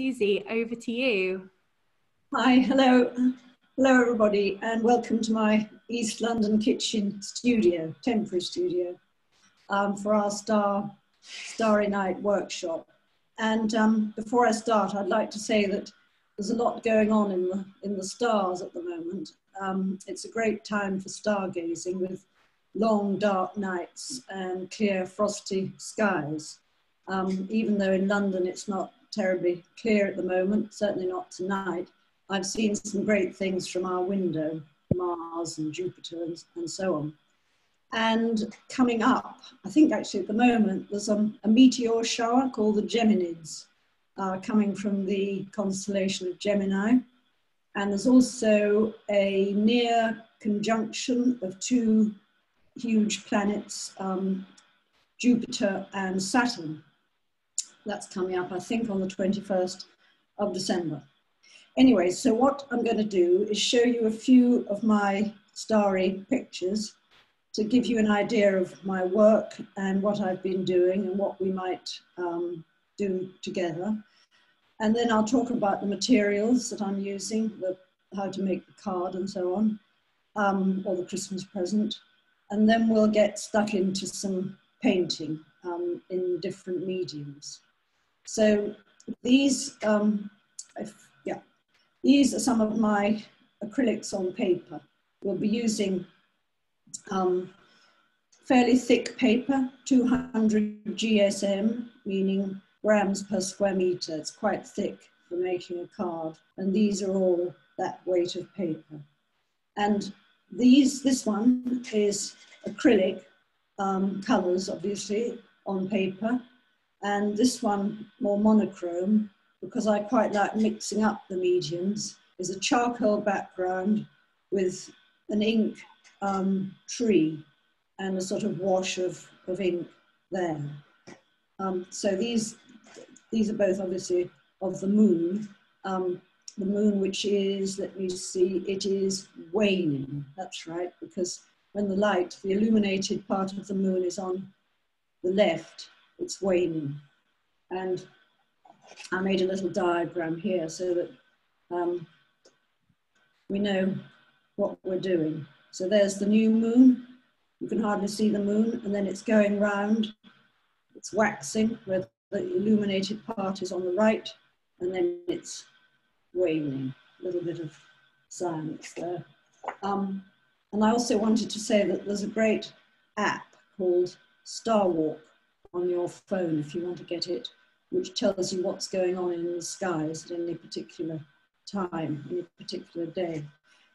Susie, over to you. Hi, hello. Hello everybody and welcome to my East London kitchen studio, temporary studio, um, for our Star Starry Night workshop. And um, before I start, I'd like to say that there's a lot going on in the, in the stars at the moment. Um, it's a great time for stargazing with long dark nights and clear frosty skies. Um, even though in London it's not terribly clear at the moment, certainly not tonight, I've seen some great things from our window, Mars and Jupiter and, and so on. And coming up, I think actually at the moment, there's a, a meteor shower called the Geminids uh, coming from the constellation of Gemini. And there's also a near conjunction of two huge planets, um, Jupiter and Saturn. That's coming up, I think, on the 21st of December. Anyway, so what I'm going to do is show you a few of my starry pictures to give you an idea of my work and what I've been doing and what we might um, do together. And then I'll talk about the materials that I'm using, the, how to make the card and so on, um, or the Christmas present. And then we'll get stuck into some painting um, in different mediums. So these, um, yeah, these are some of my acrylics on paper. We'll be using um, fairly thick paper, 200 GSM, meaning grams per square meter. It's quite thick for making a card. And these are all that weight of paper. And these, this one is acrylic um, colors, obviously, on paper. And this one, more monochrome, because I quite like mixing up the mediums, is a charcoal background with an ink um, tree and a sort of wash of, of ink there. Um, so these, these are both obviously of the moon. Um, the moon, which is, let me see, it is waning. That's right, because when the light, the illuminated part of the moon is on the left, it's waning. And I made a little diagram here so that um, we know what we're doing. So there's the new moon. You can hardly see the moon, and then it's going round. It's waxing, where the illuminated part is on the right, and then it's waning. A little bit of science there. Um, and I also wanted to say that there's a great app called Star Walk on your phone if you want to get it, which tells you what's going on in the skies at any particular time, any particular day.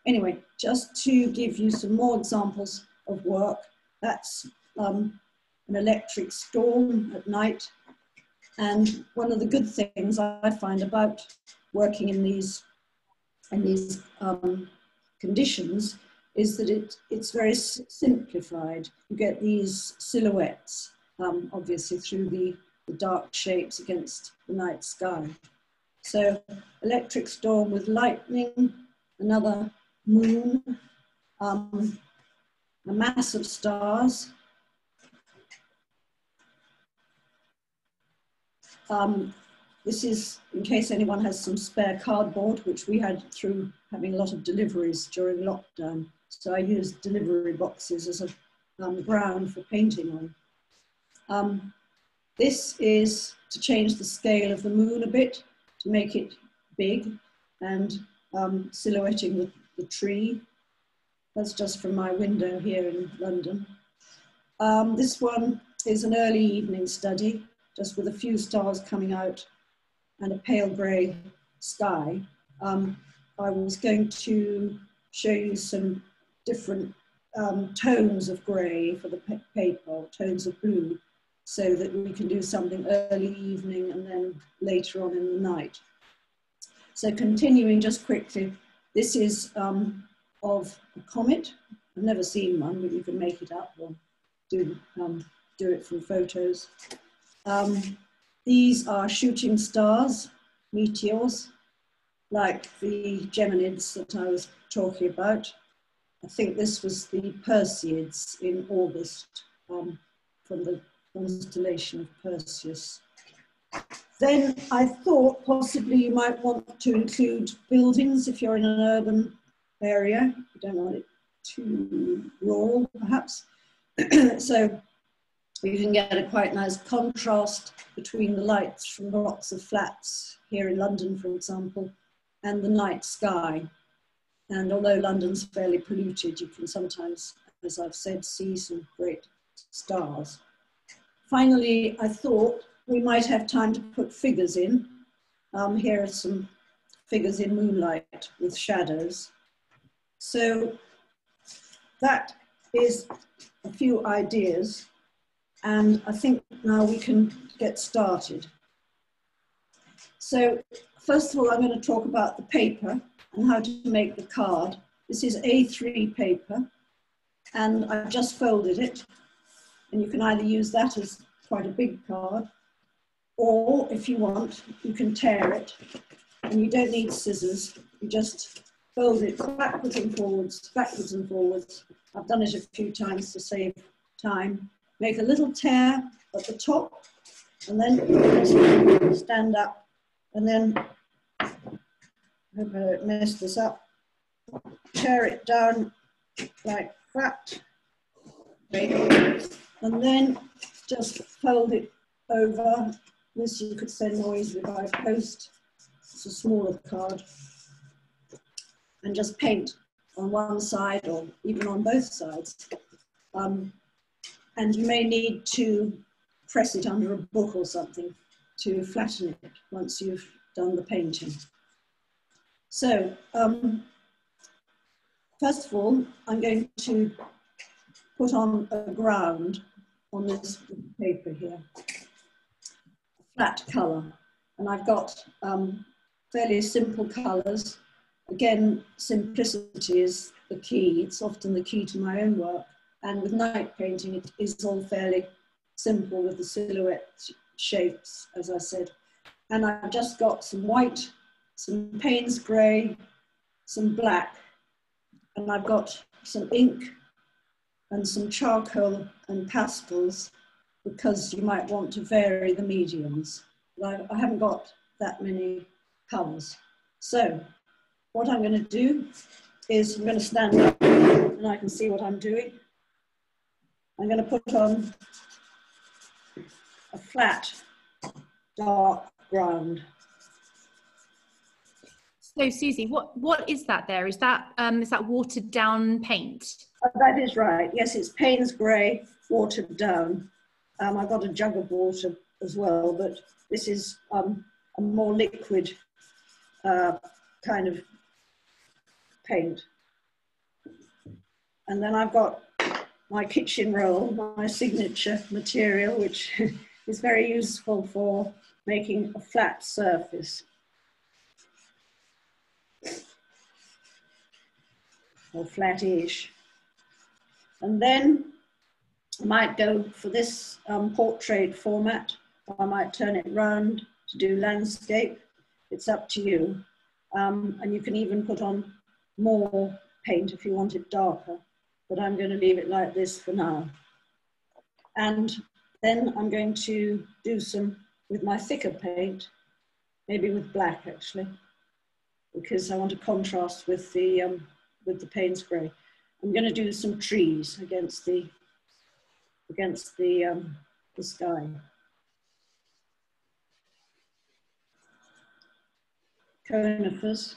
Anyway, just to give you some more examples of work, that's um, an electric storm at night. And one of the good things I find about working in these, in these um, conditions is that it, it's very simplified. You get these silhouettes, um, obviously through the, the dark shapes against the night sky. So electric storm with lightning, another moon, um, a mass of stars. Um, this is in case anyone has some spare cardboard, which we had through having a lot of deliveries during lockdown. So I used delivery boxes as a um, ground for painting on. Um, this is to change the scale of the moon a bit, to make it big and um, silhouetting the the tree. That's just from my window here in London. Um, this one is an early evening study, just with a few stars coming out and a pale grey sky. Um, I was going to show you some different um, tones of grey for the paper, tones of blue, so that we can do something early evening and then later on in the night. So continuing just quickly, this is um, of a comet. I've never seen one, but you can make it up or do, um, do it from photos. Um, these are shooting stars, meteors, like the Geminids that I was talking about. I think this was the Perseids in August um, from the constellation of Perseus. Then I thought possibly you might want to include buildings if you're in an urban area. You don't want it too rural, perhaps. so you can get a quite nice contrast between the lights from lots of flats here in London, for example, and the night sky. And although London's fairly polluted, you can sometimes, as I've said, see some great stars. Finally, I thought we might have time to put figures in. Um, here are some figures in moonlight with shadows. So that is a few ideas and I think now we can get started. So first of all, I'm going to talk about the paper and how to make the card. This is A3 paper and I've just folded it and you can either use that as quite a big card or if you want, you can tear it and you don't need scissors. You just fold it backwards and forwards, backwards and forwards. I've done it a few times to save time. Make a little tear at the top and then stand up and then, I hope I don't mess this up, tear it down like that. And then just fold it over. This you could send noise by post. It's a smaller card. And just paint on one side or even on both sides. Um, and you may need to press it under a book or something to flatten it once you've done the painting. So, um, first of all, I'm going to put on a ground on this paper here, flat colour. And I've got um, fairly simple colours. Again, simplicity is the key. It's often the key to my own work. And with night painting, it is all fairly simple with the silhouette shapes, as I said. And I've just got some white, some Payne's grey, some black, and I've got some ink and some charcoal and pastels because you might want to vary the mediums. I, I haven't got that many colours. So what I'm going to do is I'm going to stand up and I can see what I'm doing. I'm going to put on a flat, dark ground. So, Susie, what, what is that there? Is that, um, is that watered down paint? Uh, that is right. Yes, it's Payne's Grey, watered down. Um, I've got a jug of water as well, but this is um, a more liquid uh, kind of paint. And then I've got my kitchen roll, my signature material, which is very useful for making a flat surface. Or flattish. And then I might go for this um, portrait format. I might turn it round to do landscape. It's up to you. Um, and you can even put on more paint if you want it darker but I'm going to leave it like this for now. And then I'm going to do some with my thicker paint, maybe with black actually, because I want to contrast with the, um, with the Payne's grey. I'm going to do some trees against the, against the, um, the sky. Conifers.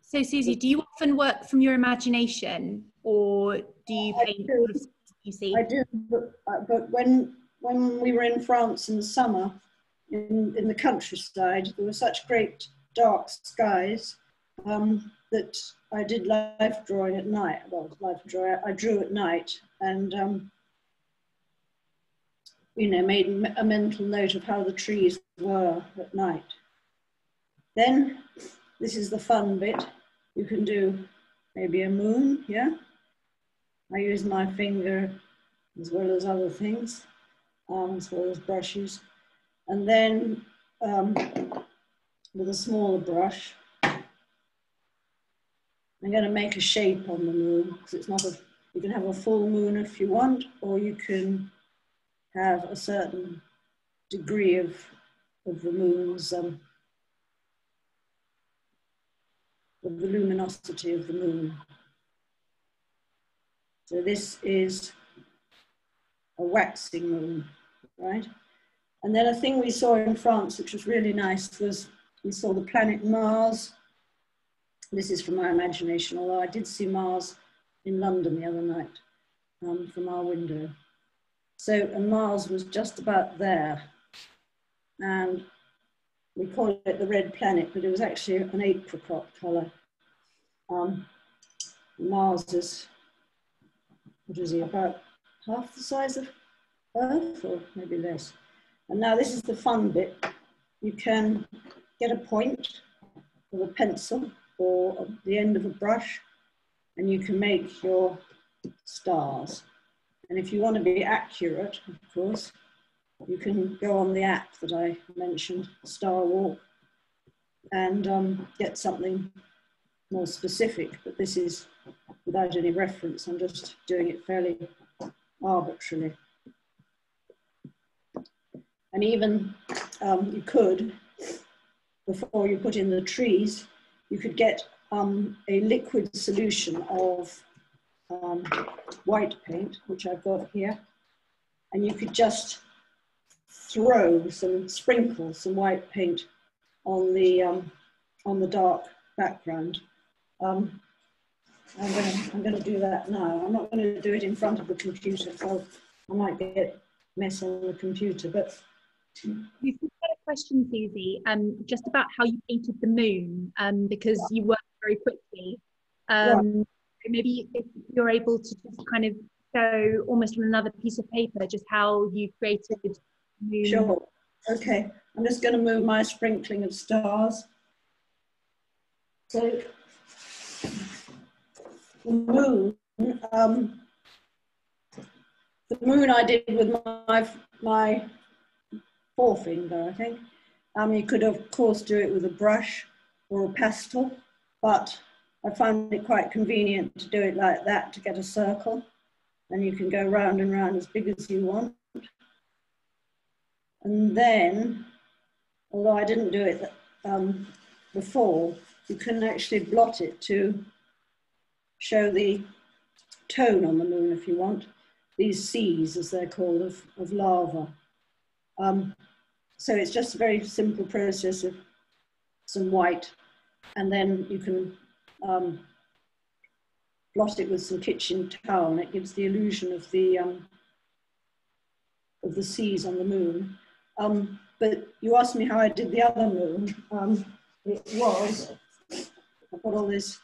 So, Susie, do you often work from your imagination, or do you paint I do, you see? I do, but, uh, but when when we were in France in the summer, in in the countryside, there were such great dark skies um, that I did life drawing at night. Well, life drawing, I drew at night, and um, you know, made a mental note of how the trees were at night. Then, this is the fun bit. You can do maybe a moon, yeah? I use my finger as well as other things, um, as well as brushes. And then um, with a smaller brush, I'm going to make a shape on the moon because it's not a, you can have a full moon if you want, or you can have a certain degree of, of the moon's, um, of the luminosity of the moon. So this is a waxing moon, right? And then a thing we saw in France, which was really nice, was we saw the planet Mars. This is from my imagination, although I did see Mars in London the other night um, from our window. So, and Mars was just about there. And we call it the red planet, but it was actually an apricot color. Um, Mars is, what is he, about half the size of Earth, or maybe less. And now this is the fun bit. You can get a point with a pencil or the end of a brush, and you can make your stars. And if you want to be accurate, of course, you can go on the app that I mentioned, Star Walk, and um, get something more specific. But this is without any reference. I'm just doing it fairly arbitrarily. And even um, you could, before you put in the trees, you could get um, a liquid solution of um, white paint, which I've got here, and you could just throw some, sprinkle some white paint on the, um, on the dark background. Um, I'm going to I'm to do that now. I'm not going to do it in front of the computer, so I might get mess on the computer. But question, Susie, um, just about how you painted the moon, um, because you worked very quickly. Um, yeah. Maybe if you're able to just kind of show almost on another piece of paper just how you created the moon. Sure. Okay. I'm just going to move my sprinkling of stars. So the moon, um, the moon I did with my, my forefinger, I think. Um, you could, of course, do it with a brush or a pastel, but I find it quite convenient to do it like that to get a circle. And you can go round and round as big as you want. And then, although I didn't do it um, before, you can actually blot it to show the tone on the moon if you want, these seas, as they're called, of, of lava. Um, so it's just a very simple process of some white, and then you can um, blot it with some kitchen towel, and it gives the illusion of the um, of the seas on the moon. Um, but you asked me how I did the other moon. Um, it was I've got all this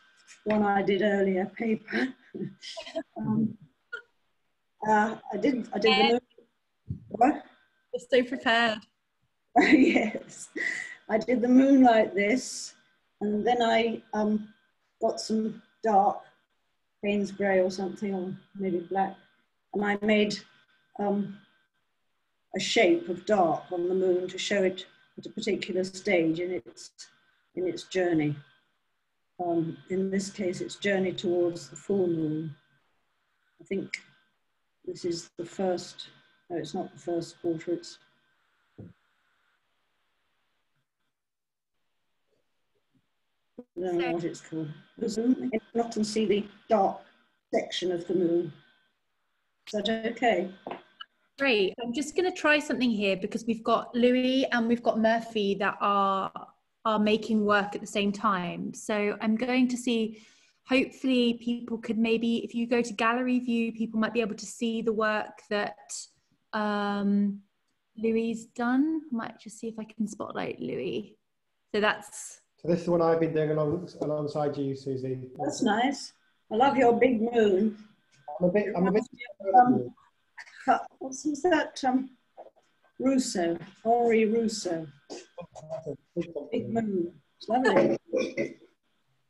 one I did earlier, paper. um, uh, I did, I did the moon. What? So prepared. yes. I did the moon like this, and then I um, got some dark Payne's grey or something, or maybe black, and I made um, a shape of dark on the moon to show it at a particular stage in its in its journey. Um, in this case, it's Journey Towards the Full Moon. I think this is the first, no, it's not the first quarter, it's I don't know what it's called. You not and see the dark section of the moon. Is that okay? Great. I'm just going to try something here because we've got Louis and we've got Murphy that are are making work at the same time. So I'm going to see, hopefully, people could maybe, if you go to gallery view, people might be able to see the work that um, Louis done. Might just see if I can spotlight Louis. So that's. So this is the one I've been doing along, alongside you, Susie. That's nice. I love your big moon. I'm a bit. I'm a bit. Um, what's that? Um, Rousseau, Henri Rousseau. Big moon. Lovely.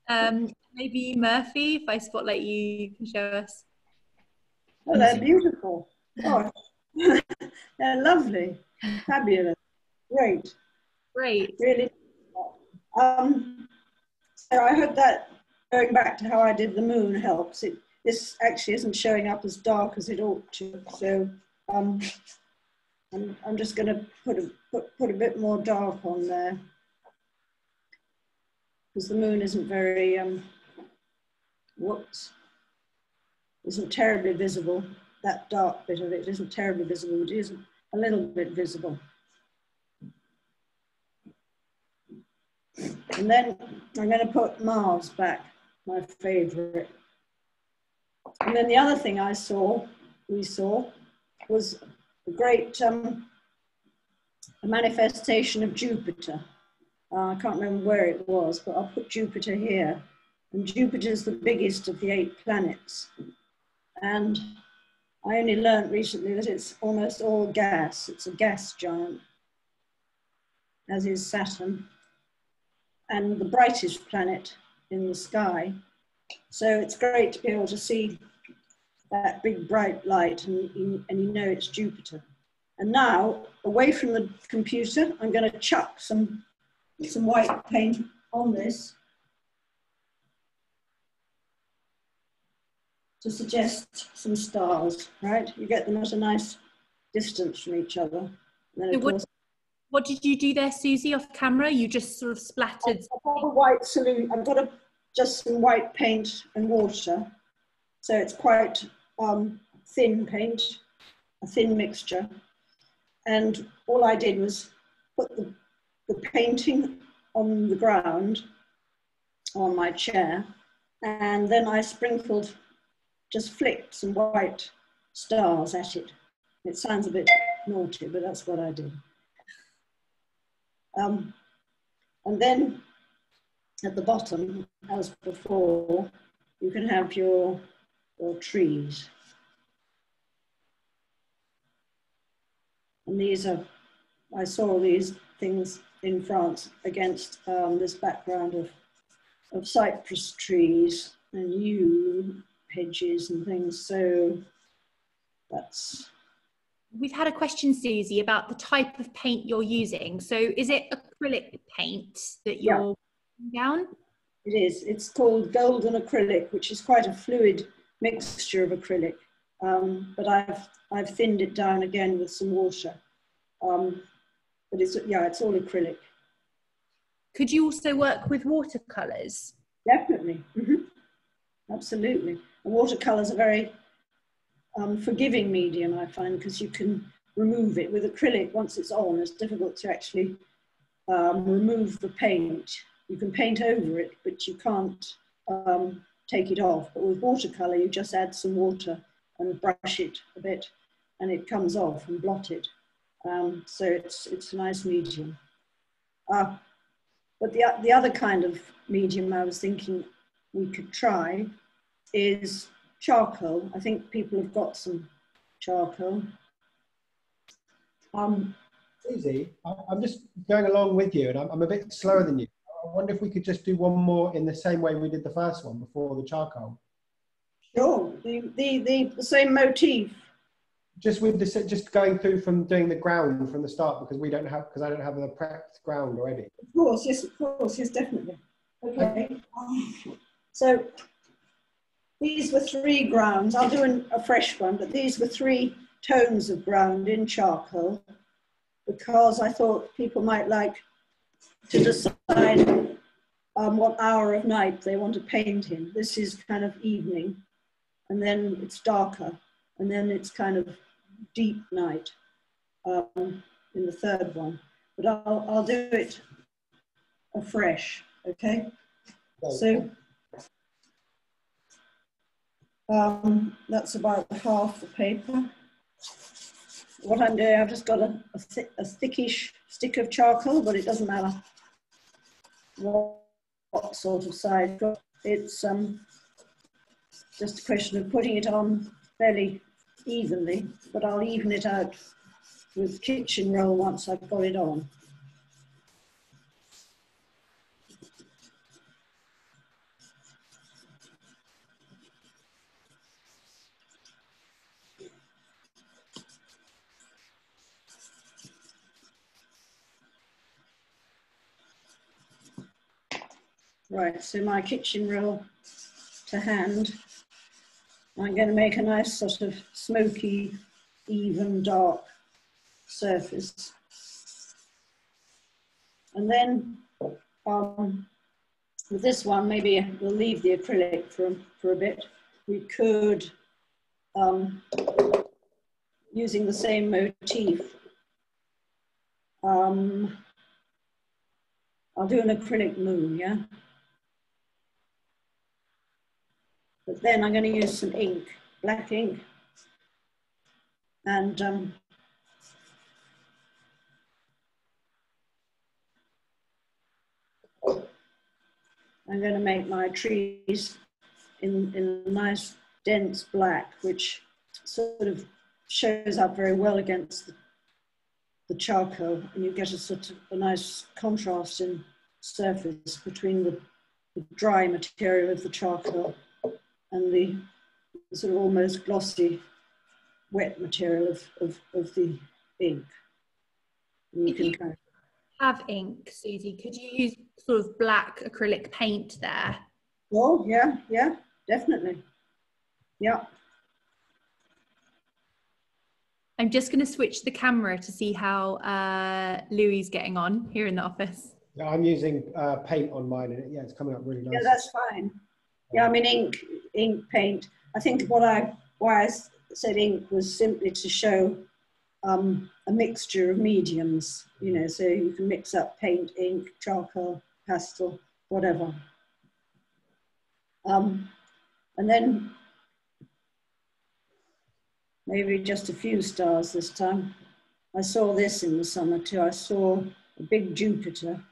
Um, maybe Murphy, if I spotlight you, you can show us. Oh, they're beautiful. Oh, they're lovely. Fabulous. Great. Great. Really. Um, so I hope that going back to how I did the moon helps. It this actually isn't showing up as dark as it ought to. So um, I'm, I'm just going to put a, put, put a bit more dark on there because the moon isn't very, um, whoops, isn't terribly visible. That dark bit of it isn't terribly visible, it is a little bit visible. And then I'm going to put Mars back, my favorite. And then the other thing I saw, we saw, was a great um, a manifestation of Jupiter. Uh, I can't remember where it was, but I'll put Jupiter here. And Jupiter is the biggest of the eight planets. And I only learned recently that it's almost all gas. It's a gas giant, as is Saturn, and the brightest planet in the sky. So it's great to be able to see that big bright light and, and you know it's Jupiter. And now, away from the computer, I'm going to chuck some, some white paint on this to suggest some stars, right? You get them at a nice distance from each other. what, what did you do there, Susie, off camera? You just sort of splattered. I've got a white solution. I've got a, just some white paint and water. So it's quite um, thin paint, a thin mixture. And all I did was put the, the painting on the ground on my chair. And then I sprinkled, just flicked some white stars at it. It sounds a bit naughty, but that's what I did. Um, and then at the bottom, as before, you can have your or trees. And these are, I saw these things in France against um, this background of, of cypress trees and yew hedges and things. So that's. We've had a question, Susie, about the type of paint you're using. So is it acrylic paint that you're yeah. down? It is. It's called golden acrylic, which is quite a fluid mixture of acrylic, um, but I've, I've thinned it down again with some water. Um, but it's, yeah, it's all acrylic. Could you also work with watercolours? Definitely, mm -hmm. absolutely. And watercolours are very um, forgiving medium, I find, because you can remove it. With acrylic, once it's on, it's difficult to actually um, remove the paint. You can paint over it, but you can't um, take it off. But with watercolor, you just add some water and brush it a bit and it comes off and blot it. Um, so it's, it's a nice medium. Uh, but the, the other kind of medium I was thinking we could try is charcoal. I think people have got some charcoal. Um, Susie. I'm just going along with you and I'm, I'm a bit slower than you. I wonder if we could just do one more in the same way we did the first one before the charcoal. Sure, the, the, the, the same motif. Just with the just going through from doing the ground from the start because we don't have because I don't have the prepped ground already. Of course, yes, of course, yes, definitely. Okay. So these were three grounds. I'll do an, a fresh one, but these were three tones of ground in charcoal because I thought people might like to decide um, what hour of night they want to paint in. This is kind of evening, and then it's darker, and then it's kind of deep night um, in the third one. But I'll, I'll do it afresh, okay? So um, that's about half the paper. What I'm doing, I've just got a, a, th a thickish stick of charcoal, but it doesn't matter what, what sort of size. It's um, just a question of putting it on fairly evenly, but I'll even it out with kitchen roll once I've got it on. Right, so my kitchen roll to hand. I'm going to make a nice sort of smoky, even dark surface. And then um, with this one, maybe we'll leave the acrylic for, for a bit. We could, um, using the same motif, um, I'll do an acrylic moon, yeah? But then I'm going to use some ink, black ink. And um, I'm going to make my trees in, in nice dense black, which sort of shows up very well against the, the charcoal. And you get a sort of a nice contrast in surface between the, the dry material of the charcoal and the sort of almost glossy wet material of, of, of the ink. And you can kind of have ink, Susie, could you use sort of black acrylic paint there? Oh, yeah, yeah, definitely. Yeah. I'm just going to switch the camera to see how uh, Louis getting on here in the office. Yeah, I'm using uh, paint on mine, and yeah, it's coming up really nice. Yeah, that's fine. Yeah, I mean ink, ink paint. I think what I why I said ink was simply to show um, a mixture of mediums. You know, so you can mix up paint, ink, charcoal, pastel, whatever. Um, and then maybe just a few stars this time. I saw this in the summer too. I saw a big Jupiter,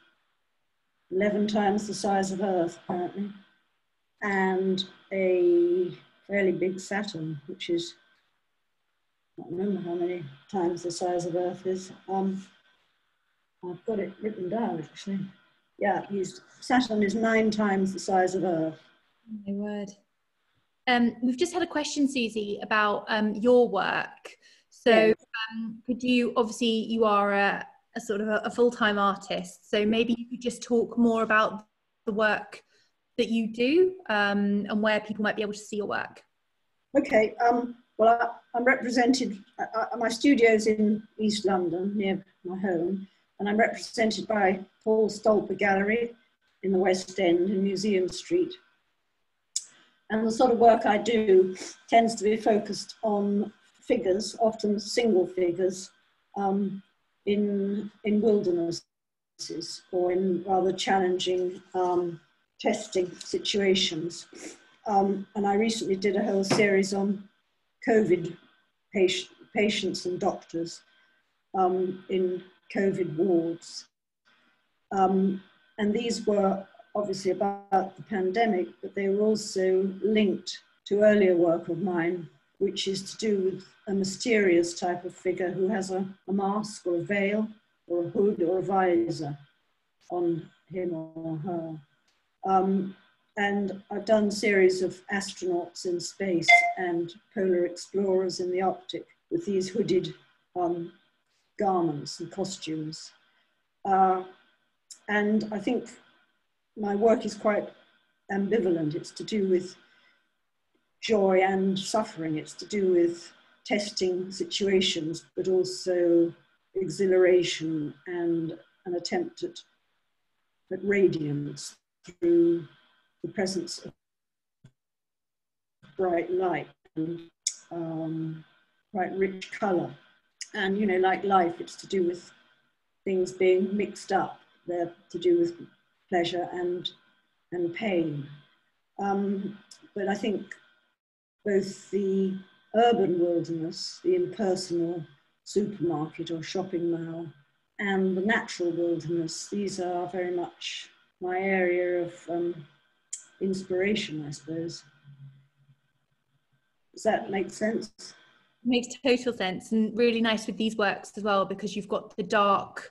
11 times the size of Earth apparently and a fairly big Saturn, which is, I don't remember how many times the size of Earth is. Um, I've got it written down actually. Yeah, Saturn is nine times the size of Earth. my word. Um, we've just had a question, Susie, about um, your work. So, um, could you obviously you are a, a sort of a, a full-time artist, so maybe you could just talk more about the work that you do um, and where people might be able to see your work? Okay, um, well, I, am represented, I, I, my studio's in East London near my home, and I'm represented by Paul Stolper Gallery in the West End in Museum Street. And the sort of work I do tends to be focused on figures, often single figures, um, in, in wildernesses or in rather challenging um, testing situations. Um, and I recently did a whole series on COVID patient, patients and doctors um, in COVID wards. Um, and these were obviously about the pandemic, but they were also linked to earlier work of mine, which is to do with a mysterious type of figure who has a, a mask or a veil or a hood or a visor on him or her. Um, and I've done series of astronauts in space and polar explorers in the Arctic with these hooded um, garments and costumes. Uh, and I think my work is quite ambivalent. It's to do with joy and suffering. It's to do with testing situations, but also exhilaration and an attempt at, at radiance through the presence of bright light and um, quite rich color. And, you know, like life, it's to do with things being mixed up. They're to do with pleasure and, and pain. Um, but I think both the urban wilderness, the impersonal supermarket or shopping mall, and the natural wilderness, these are very much my area of um, inspiration, I suppose. Does that make sense? Makes total sense and really nice with these works as well because you've got the dark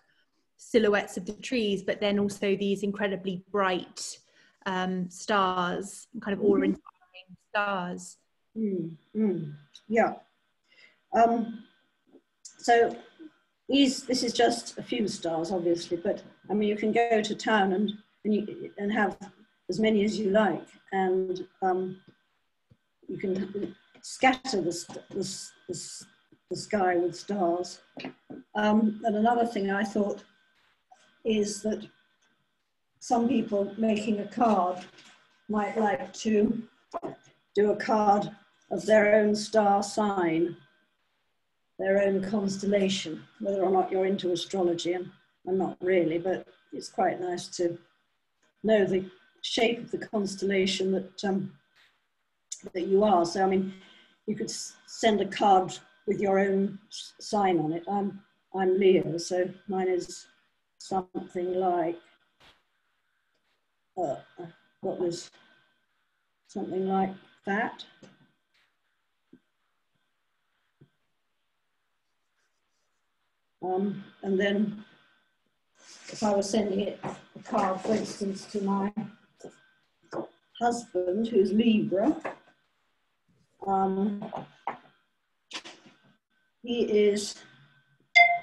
silhouettes of the trees, but then also these incredibly bright um, stars, kind of mm-hmm. stars. Mm, mm, yeah. Um, so these, this is just a few stars, obviously, but I mean, you can go to town and and, you, and have as many as you like. And um, you can scatter the, the, the, the sky with stars. Um, and another thing I thought is that some people making a card might like to do a card of their own star sign, their own constellation, whether or not you're into astrology, and I'm not really, but it's quite nice to know the shape of the constellation that, um, that you are. So, I mean, you could send a card with your own sign on it. I'm, I'm Leo, so mine is something like, uh, what was something like that. Um, and then if I was sending it a card, for instance, to my husband, who's Libra, um, he is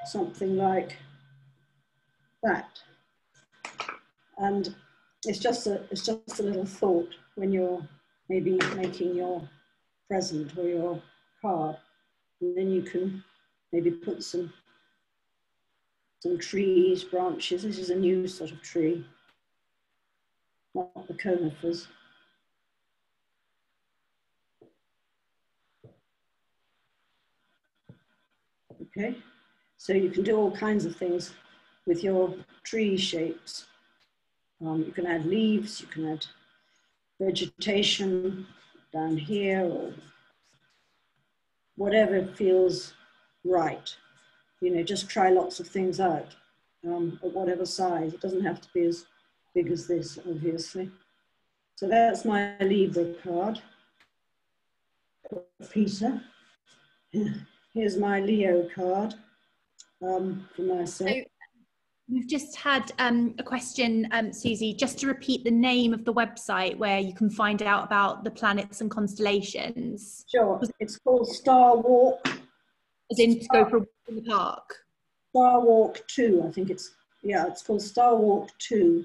something like that. And it's just a, it's just a little thought when you're maybe making your present or your card. And then you can maybe put some, some trees, branches. This is a new sort of tree, not the conifers. Okay, so you can do all kinds of things with your tree shapes. Um, you can add leaves, you can add vegetation down here or whatever feels right. You know, just try lots of things out um, at whatever size. It doesn't have to be as big as this, obviously. So that's my Libra card. Peter. Here's my Leo card um, for myself. So we've just had um, a question, um, Susie, just to repeat the name of the website where you can find out about the planets and constellations. Sure, it's called Star Walk. As in to go for a walk in the park? Star Walk 2, I think it's, yeah, it's called Star Walk 2.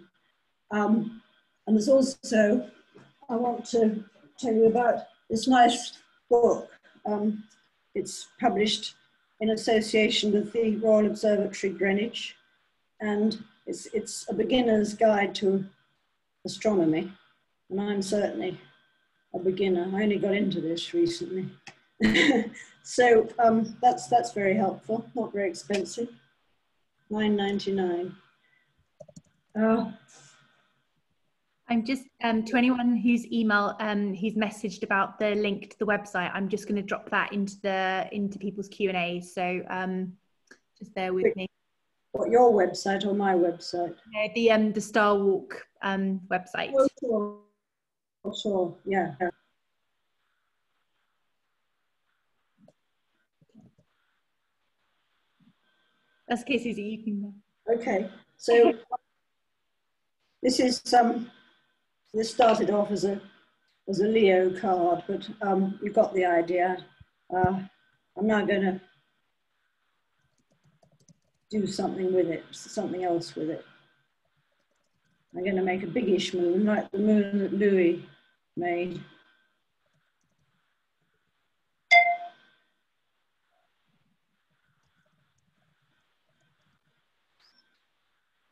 Um, and there's also, I want to tell you about this nice book. Um, it's published in association with the Royal Observatory Greenwich, and it's, it's a beginner's guide to astronomy. And I'm certainly a beginner. I only got into this recently. so um, that's, that's very helpful, not very expensive. 9.99. Uh, I'm just um, to anyone whose email um, who's messaged about the link to the website. I'm just going to drop that into the into people's Q and A. So um, just bear with me. What your website or my website? Yeah, the um the Star Walk um website. Oh, sure. Oh, sure. Yeah. That's okay. So this is. Um, this started off as a as a Leo card, but um, you got the idea. Uh, I'm now going to do something with it, something else with it. I'm going to make a biggish moon, like the moon that Louis made.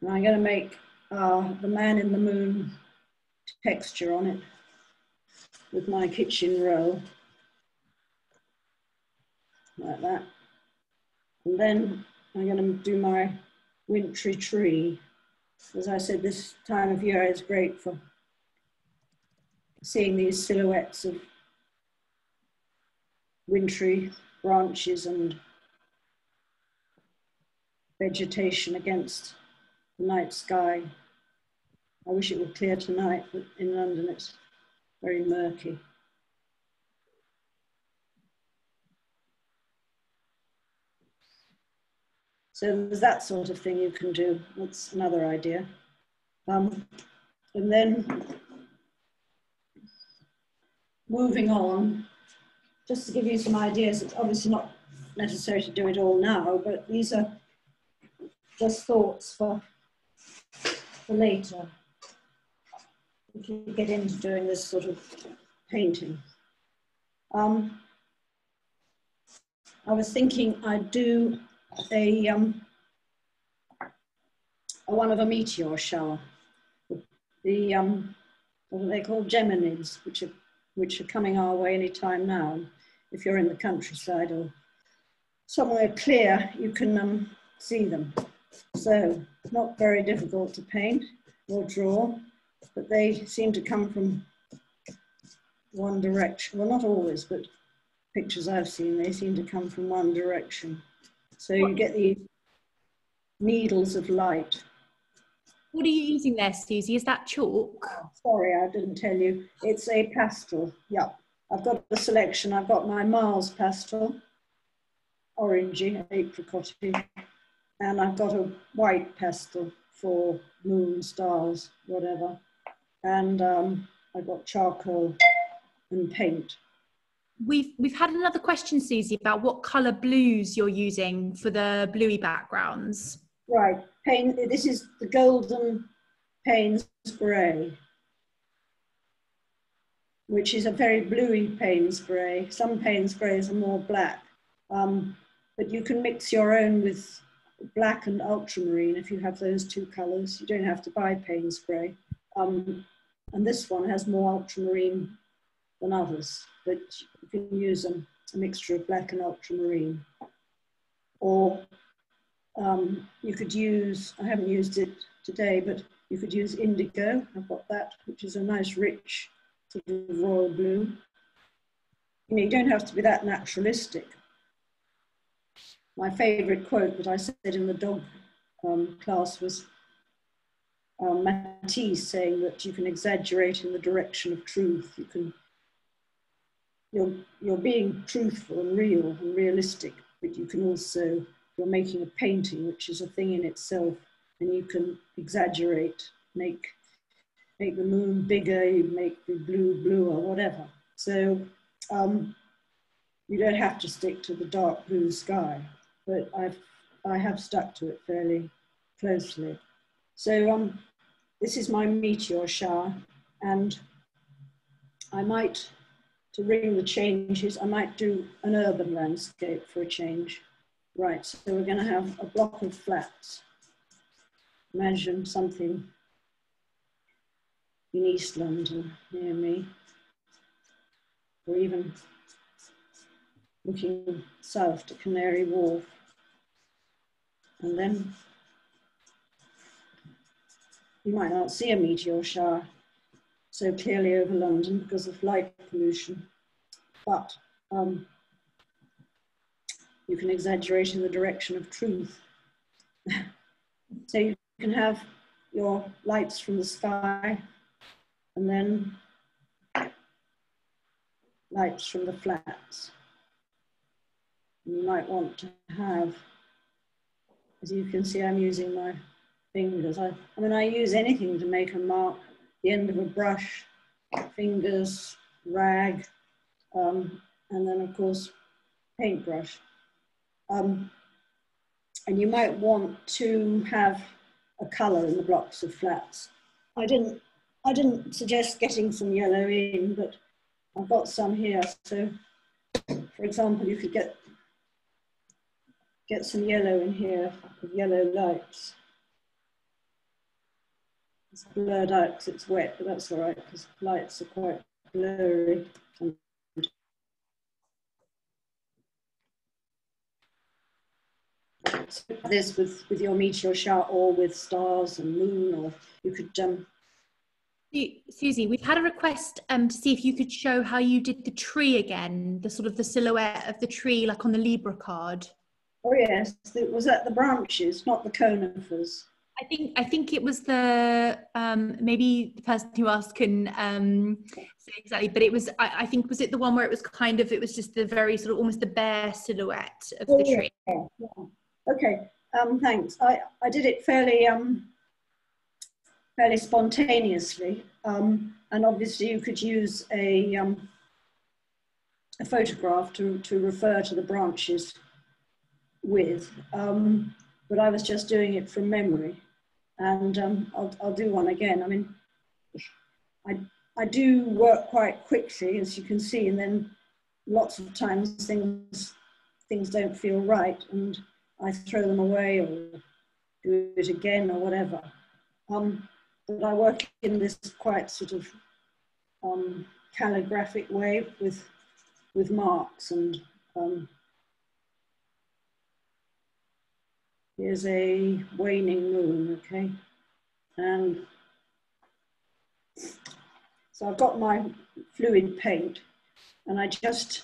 And I'm going to make uh, the man in the moon texture on it with my kitchen roll, like that. And then I'm going to do my wintry tree. As I said, this time of year is great for seeing these silhouettes of wintry branches and vegetation against night sky. I wish it were clear tonight, but in London it's very murky. So there's that sort of thing you can do. That's another idea. Um, and then moving on, just to give you some ideas, it's obviously not necessary to do it all now, but these are just thoughts for, for later if you get into doing this sort of painting. Um, I was thinking I'd do a, um, a one of a meteor shower. The, um, what are they called? Geminids, which are, which are coming our way any time now. If you're in the countryside or somewhere clear, you can um, see them. So not very difficult to paint or draw, but they seem to come from one direction. Well, not always, but pictures I've seen, they seem to come from one direction. So you get the needles of light. What are you using there, Susie? Is that chalk? Oh, sorry, I didn't tell you. It's a pastel. Yep. I've got a selection. I've got my Mars pastel, orangey, apricotty, and I've got a white pastel for moon, stars, whatever. And um, I've got charcoal and paint. We've we've had another question, Susie, about what colour blues you're using for the bluey backgrounds. Right, paint. This is the golden Payne's grey, which is a very bluey Payne's grey. Some Payne's greys are more black, um, but you can mix your own with black and ultramarine if you have those two colours. You don't have to buy Payne's grey. Um, and this one has more ultramarine than others, but you can use a, a mixture of black and ultramarine. Or um, you could use, I haven't used it today, but you could use indigo, I've got that, which is a nice rich sort of royal blue. You know, you don't have to be that naturalistic. My favorite quote that I said in the dog um, class was um, Matisse saying that you can exaggerate in the direction of truth. You can you're, you're being truthful and real and realistic, but you can also, you're making a painting, which is a thing in itself, and you can exaggerate, make, make the moon bigger, you make the blue bluer, whatever. So um, you don't have to stick to the dark blue sky, but I've, I have stuck to it fairly closely. So um, this is my meteor shower, and I might to ring the changes, I might do an urban landscape for a change. Right, so we're going to have a block of flats. Imagine something in East London near me, or even looking south to Canary Wharf. And then you might not see a meteor shower so clearly over London because of light pollution. But um, you can exaggerate in the direction of truth. so you can have your lights from the sky and then lights from the flats. You might want to have, as you can see, I'm using my fingers. I, I mean, I use anything to make a mark the end of a brush, fingers, rag, um, and then of course paintbrush. Um, and you might want to have a colour in the blocks of flats. I didn't, I didn't suggest getting some yellow in, but I've got some here. So for example, you could get, get some yellow in here, yellow lights. It's blurred out because it's wet, but that's all right because lights are quite blurry. this with, with your meteor shower or with stars and moon, or you could. Um... Susie, we've had a request um, to see if you could show how you did the tree again, the sort of the silhouette of the tree, like on the Libra card. Oh yes, it was at the branches, not the conifers. I think I think it was the um, maybe the person who asked can um, say exactly, but it was I, I, think was it the one where it was kind of it was just the very sort of almost the bare silhouette of the tree. Yeah, yeah. Okay, um, thanks. I, I did it fairly um, fairly spontaneously, um, and obviously you could use a um, a photograph to to refer to the branches with. Um, but I was just doing it from memory and um, I'll, I'll do one again. I mean, I, I do work quite quickly, as you can see, and then lots of times things things don't feel right and I throw them away or do it again or whatever. Um, but I work in this quite sort of um, calligraphic way with, with marks and um, here's a waning moon, okay? And so I've got my fluid paint and I just,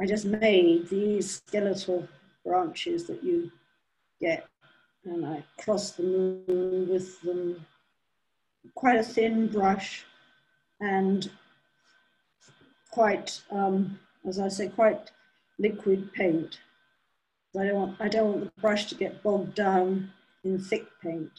I just made these skeletal branches that you get and I cross the moon with them, quite a thin brush and quite, um, as I say, quite liquid paint. I don't want, I don't want the brush to get bogged down in thick paint.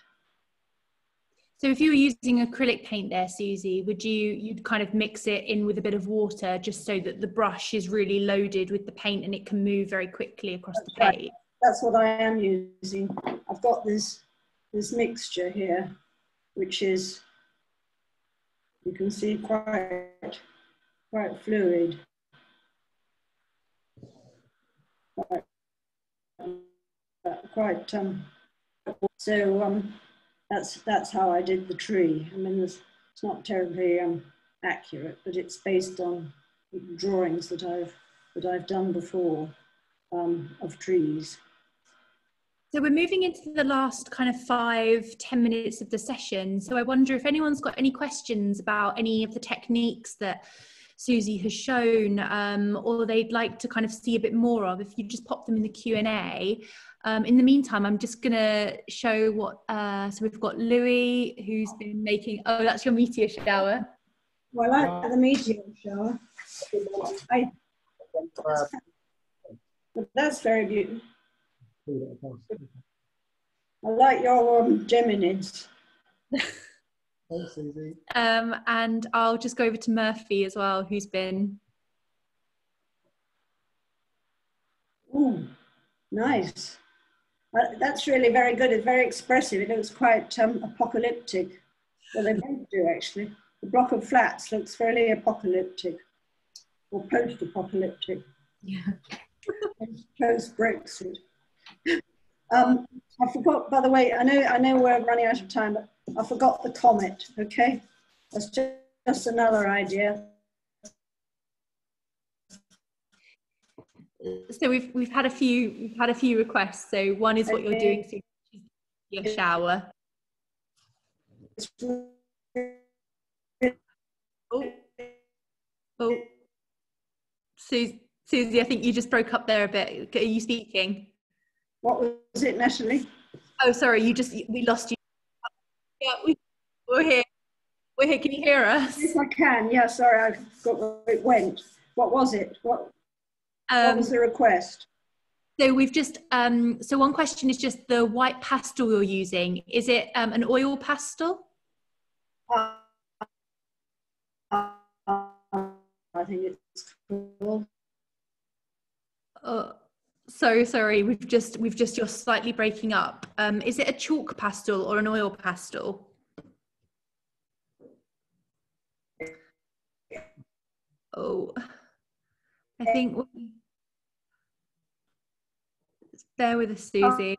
So if you were using acrylic paint there, Susie, would you you'd kind of mix it in with a bit of water just so that the brush is really loaded with the paint and it can move very quickly across That's the page? Right. That's what I am using. I've got this this mixture here, which is you can see quite quite fluid. Quite, quite um, so um, that's that's how I did the tree. I mean, it's not terribly um, accurate, but it's based on drawings that I've that I've done before um, of trees. So we're moving into the last kind of five ten minutes of the session. So I wonder if anyone's got any questions about any of the techniques that Susie has shown, um, or they'd like to kind of see a bit more of. If you just pop them in the Q and A, um, in the meantime, I'm just going to show what, uh, so we've got Louis who's been making, oh, that's your meteor shower. Well, I like the meteor shower. I, that's very beautiful. I like your um, Geminids. Thanks, Susie. Um, and I'll just go over to Murphy as well, who's been. Oh, nice. Uh, that's really very good. It's very expressive. It looks quite um, apocalyptic. Well, they both do actually. The block of flats looks fairly apocalyptic or post-apocalyptic. Yeah. Post-Brexit. Um, I forgot, by the way, I know, I know we're running out of time, but I forgot the comet, okay? That's just, just another idea. so we've we've had a few we've had a few requests. So one is what you're doing to your shower. Oh, oh, Susie, Susie, I think you just broke up there a bit. Are you speaking? What was it, Natalie? Oh, sorry, you just we lost you. Yeah, we, we're here. We're here. Can you hear us? Yes, I can. Yeah, sorry, I got where it went. What was it? What um, what was the request? So we've just um, so one question is just the white pastel you're using. Is it um, an oil pastel? Uh, I think it's cool. Uh, so sorry, we've just we've just you're slightly breaking up. Um, is it a chalk pastel or an oil pastel? Oh, I think. Bear with us, Susie.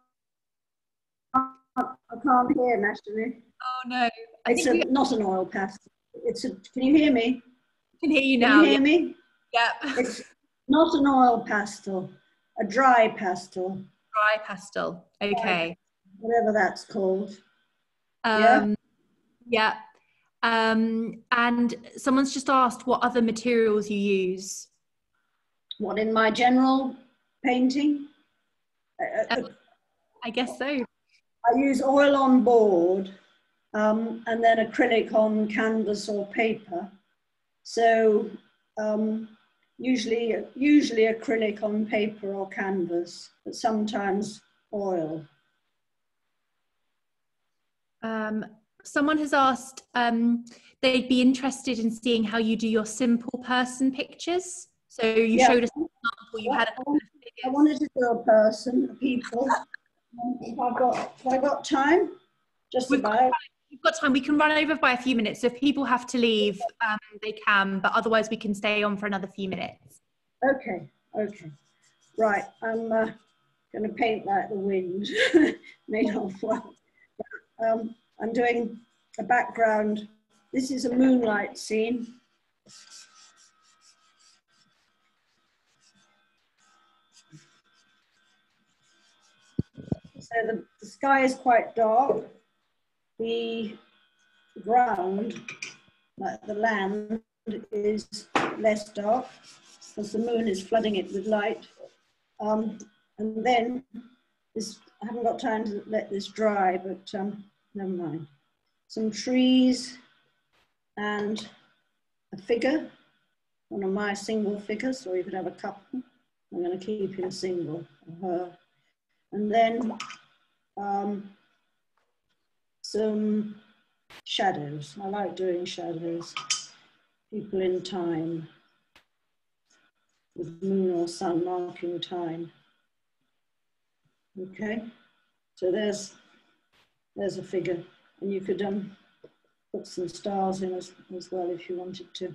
I can't hear, Natalie. Oh no. I it's a, we... not an oil pastel. It's a, can you hear me? I can hear you now. Can you hear yeah. me? Yeah. It's not an oil pastel, a dry pastel. Dry pastel. Okay. Whatever that's called. Um, yeah. Yeah. Um, and someone's just asked what other materials you use. What in my general painting? Uh, I guess so. I use oil on board um, and then acrylic on canvas or paper. So um, usually, usually acrylic on paper or canvas, but sometimes oil. Um, someone has asked, um, they'd be interested in seeing how you do your simple person pictures. So you yeah. showed us an example, you had a I wanted to do a person, people. if I've got, have I got time? Just we've about. We've got time. We can run over by a few minutes. So if people have to leave, um, they can, but otherwise we can stay on for another few minutes. Okay, okay. right, I'm uh, going to paint like the wind, made off well. Um, I'm doing a background. This is a moonlight scene. So the, the sky is quite dark. The ground, like the land, is less dark because the moon is flooding it with light. Um, and then this, I haven't got time to let this dry, but um, never mind. Some trees and a figure, one of my single figures, or you could have a couple. I'm going to keep him single, her. And then um, some shadows. I like doing shadows. People in time, with moon or sun marking time. Okay, so there's there's a figure, and you could um, put some stars in as, as well if you wanted to.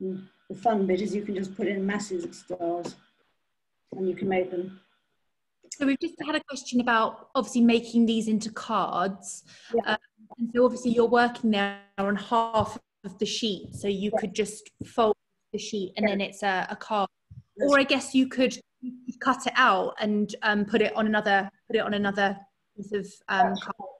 And the fun bit is you can just put in masses of stars, and you can make them. So we've just had a question about obviously making these into cards. Yeah. Um, and so obviously you're working now on half of the sheet, so you Yeah. could just fold the sheet and Yeah. then it's a, a card. That's Or I guess you could cut it out and um, put it on another put it on another piece of um, card.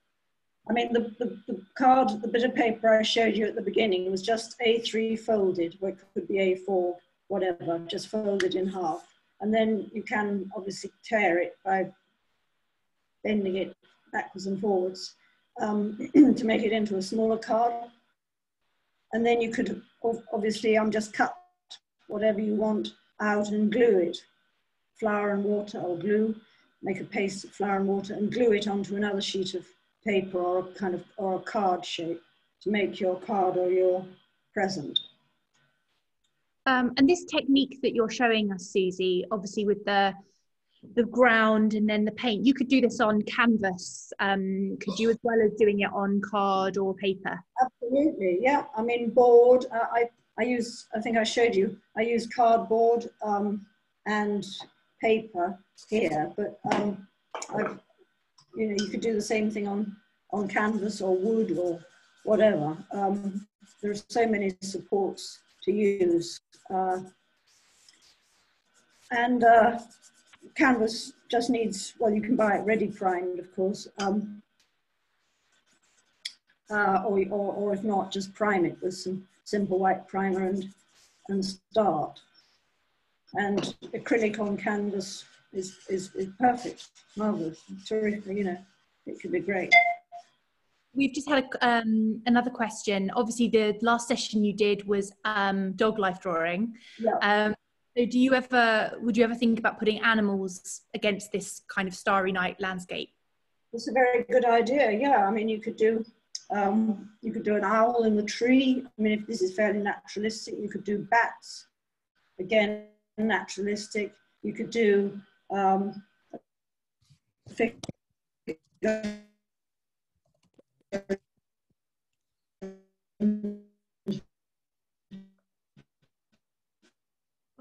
I mean, the, the, the card, the bit of paper I showed you at the beginning was just A3 folded, or it could be A4, whatever, just folded in half. And then you can obviously tear it by bending it backwards and forwards um, to make it into a smaller card. And then you could, obviously, I'm just cut whatever you want out and glue it. Flour and water or glue, make a paste of flour and water and glue it onto another sheet of paper or a kind of or a card shape to make your card or your present. Um, and this technique that you're showing us, Susie, obviously with the the ground and then the paint, you could do this on canvas, um, could you, as well as doing it on card or paper? Absolutely, yeah. I mean, board. Uh, I I use. I think I showed you. I use cardboard um, and paper here, but um, I've, you know, you could do the same thing on on canvas or wood or whatever. Um, there are so many supports to use, uh, and uh, canvas just needs. Well, you can buy it ready primed, of course. Um, uh, or, or, or if not, just prime it with some simple white primer and, and start. And acrylic on canvas is, is, is perfect, marvelous, terrific, you know, it could be great. We've just had a, um, another question. Obviously, the last session you did was um, dog life drawing. Yeah. Um, so do you ever, would you ever think about putting animals against this kind of starry night landscape? It's a very good idea, yeah. I mean, you could do, um, you could do an owl in the tree. I mean, if this is fairly naturalistic, you could do bats, again, naturalistic. You could do um,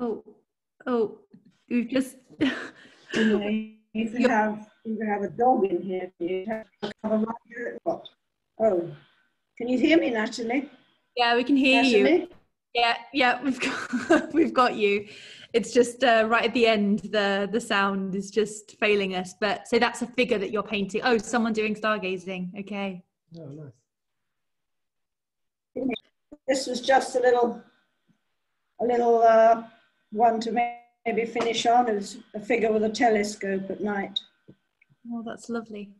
Oh, oh, we've just. You have you have a dog in here. You'd have to cover my shirt pot. Oh, can you hear me, Natalie? yeah, we can hear you. Yeah, yeah, we've got we've got you. It's just uh, right at the end. The the sound is just failing us. But so that's a figure that you're painting. Oh, someone doing stargazing. Okay. Oh, nice. This was just a little, a little uh, one to maybe finish on. It was a figure with a telescope at night. Oh, that's lovely.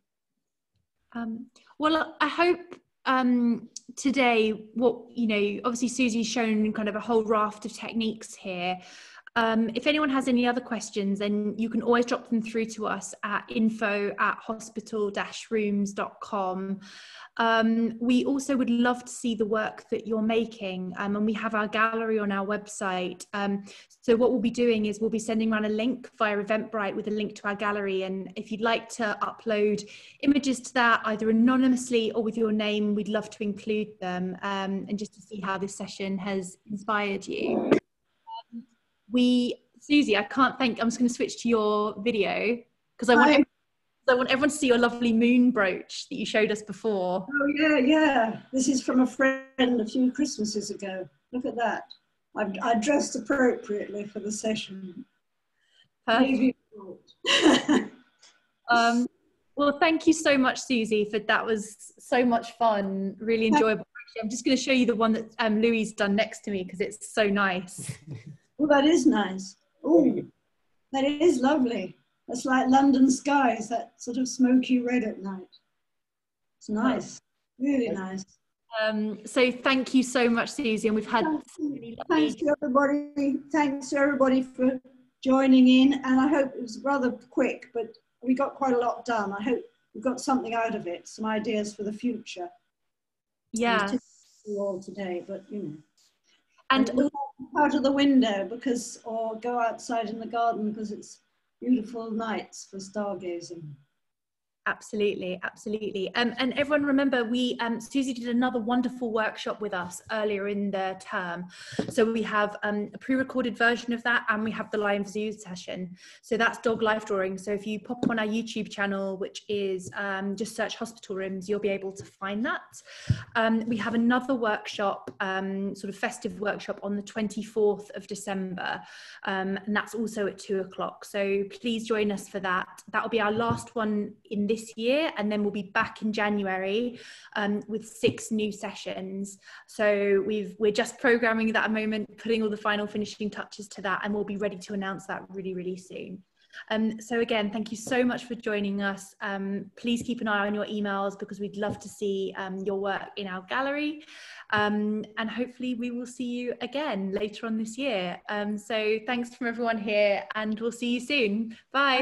Um, well, I hope um, today, what you know, obviously Susie's shown kind of a whole raft of techniques here. Um, if anyone has any other questions, then you can always drop them through to us at info at hospital-rooms.com. Um, we also would love to see the work that you're making, um, and we have our gallery on our website. Um, so what we'll be doing is we'll be sending around a link via Eventbrite with a link to our gallery, and if you'd like to upload images to that, either anonymously or with your name, we'd love to include them, um, and just to see how this session has inspired you. We Susie, I can't thank. I'm just going to switch to your video because I want. Hi. I want everyone to see your lovely moon brooch that you showed us before. Oh yeah, yeah. This is from a friend a few Christmases ago. Look at that. I, I dressed appropriately for the session. Perfect. Maybe- Um, well, thank you so much, Susie, for that was so much fun, really enjoyable. Actually, I'm just going to show you the one that um, Louis done next to me because it's so nice. Oh, that is nice. Oh, that is lovely. That's like London skies, that sort of smoky red at night. It's nice, really nice. Um, so thank you so much, Susie, and we've had Thanks so Thanks to everybody. Thanks to everybody for joining in. And I hope it was rather quick, but we got quite a lot done. I hope we got something out of it, some ideas for the future. Yeah, It was you all today, but you know. and look out of the window because, or go outside in the garden because it's beautiful nights for stargazing. Absolutely, absolutely. Um, and everyone remember, we um, Susie did another wonderful workshop with us earlier in the term. So we have um, a pre-recorded version of that, and we have the live Zoom session. So that's dog life drawing. So if you pop on our YouTube channel, which is um, just search hospital rooms, you'll be able to find that. Um, we have another workshop, um, sort of festive workshop, on the 24th of December, and that's also at two o'clock. So please join us for that. That will be our last one in this year, and then we'll be back in January um, with six new sessions. So we've we're just programming that at moment, putting all the final finishing touches to that, and we'll be ready to announce that really, really soon. Um, so again, thank you so much for joining us. Um, please keep an eye on your emails because we'd love to see um, your work in our gallery. Um, and hopefully we will see you again later on this year. Um, so thanks from everyone here and we'll see you soon. Bye.